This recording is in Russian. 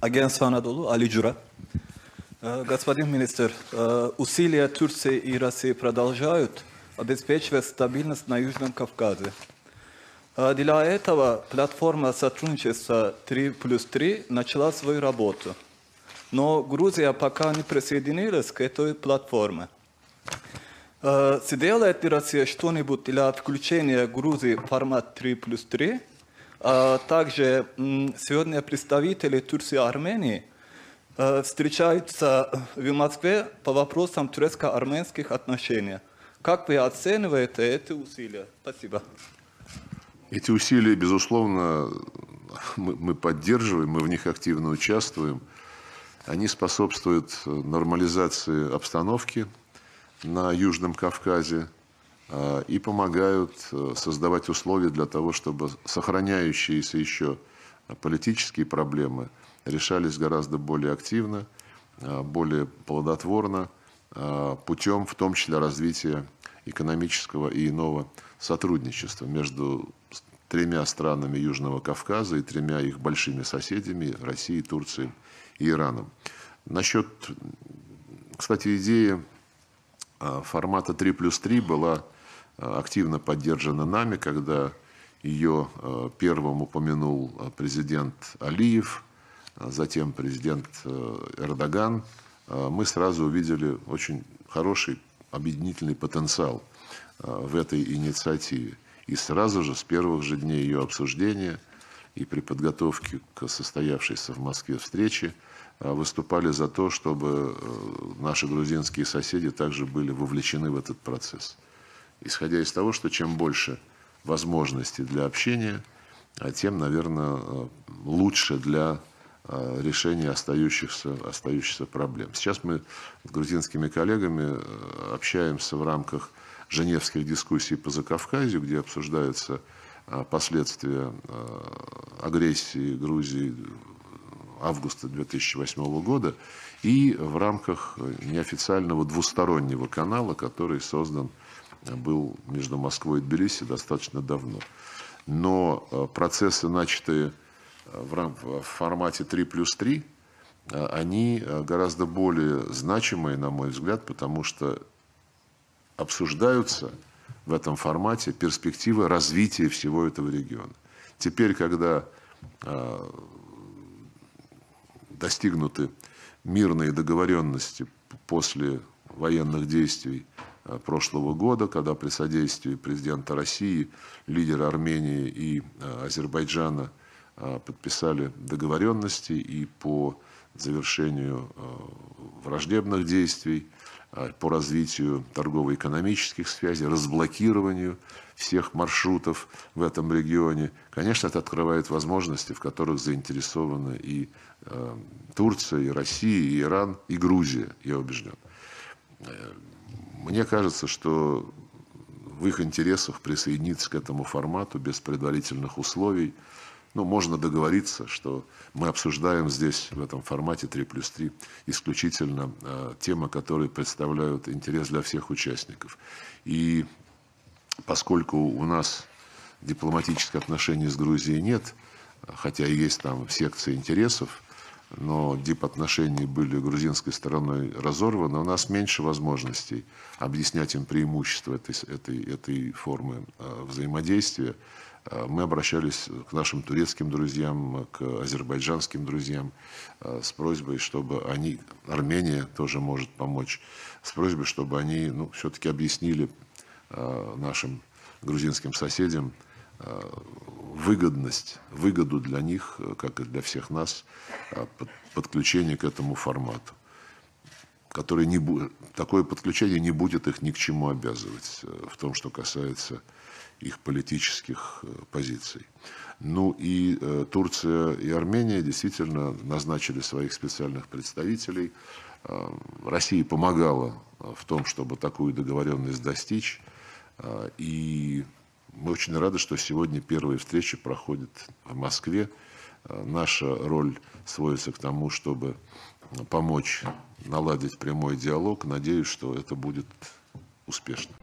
Агентство Анадолу, Али Джура. Э, Господин министр, э, усилия Турции и России продолжают обеспечивать стабильность на Южном Кавказе. Э, Для этого платформа сотрудничества 3 плюс 3 начала свою работу. Но Грузия пока не присоединилась к этой платформе. Сделает ли Россия что-нибудь для включения Грузии в формат 3 плюс 3? А Также сегодня представители Турции и Армении э, встречаются в Москве по вопросам турецко-армянских отношений. Как вы оцениваете эти усилия? Спасибо. Эти усилия, безусловно, мы, мы поддерживаем, мы в них активно участвуем. Они способствуют нормализации обстановки на Южном Кавказе и помогают э, создавать условия для того, чтобы сохраняющиеся еще политические проблемы решались гораздо более активно, э, более плодотворно, э, путем в том числе развития экономического и иного сотрудничества между тремя странами Южного Кавказа и тремя их большими соседями – Россией, Турцией и Ираном. Насчет, кстати, идея а, формата 3 плюс 3 была активно поддержана нами, когда ее а, первым упомянул а, президент Алиев, а затем президент э, Эрдоган. Мы сразу увидели очень хороший объединительный потенциал в этой инициативе. И сразу же, с первых же дней ее обсуждения и при подготовке к состоявшейся в Москве встрече, выступали за то, чтобы э, наши грузинские соседи также были вовлечены в этот процесс. Исходя из того, что чем больше возможностей для общения, а тем, наверное, э, лучше для э, решения остающихся, остающихся проблем. Сейчас мы с грузинскими коллегами э, общаемся в рамках женевских дискуссий по Закавказью, где обсуждаются последствия агрессии Грузии августа 2008 года и в рамках неофициального двустороннего канала, который создан был между Москвой и Тбилиси достаточно давно. Но э, процессы, начатые э, в, формате 3 плюс 3, э, они гораздо более значимые, на мой взгляд, потому что обсуждаются в этом формате перспективы развития всего этого региона. Теперь, когда достигнуты мирные договоренности после военных действий прошлого года, когда при содействии президента России, лидера Армении и э, Азербайджана э, подписали договоренности и по завершению э, враждебных действий, э, по развитию торгово-экономических связей, разблокированию всех маршрутов в этом регионе. Конечно, это открывает возможности, в которых заинтересованы и э, Турция, и Россия, и Иран, и Грузия, я убежден. Мне кажется, что в их интересах присоединиться к этому формату без предварительных условий. Ну, можно договориться, что мы обсуждаем здесь, в этом формате 3 плюс 3, исключительно э, темы, которые представляют интерес для всех участников. И поскольку у нас дипломатических отношений с Грузией нет, хотя есть там секции интересов, но дипотношения были грузинской стороной разорваны, у нас меньше возможностей объяснять им преимущества этой, этой, этой формы э, взаимодействия. Э, Мы обращались к нашим турецким друзьям, к азербайджанским друзьям э, с просьбой, чтобы они, Армения тоже может помочь, с просьбой, чтобы они ну, все-таки объяснили нашим грузинским соседям выгодность, выгоду для них, э, как и для всех нас, э, под- подключения к этому формату. Который не такое подключение не будет их ни к чему обязывать э, в том, что касается их политических э, позиций. Ну и э, Турция и Армения действительно назначили своих специальных представителей. Э, Россия помогала э, в том, чтобы такую договоренность достичь. Э, И мы очень рады, что сегодня первые встречи проходят в Москве. Э, Наша роль сводится к тому, чтобы помочь наладить прямой диалог. Надеюсь, что это будет успешно.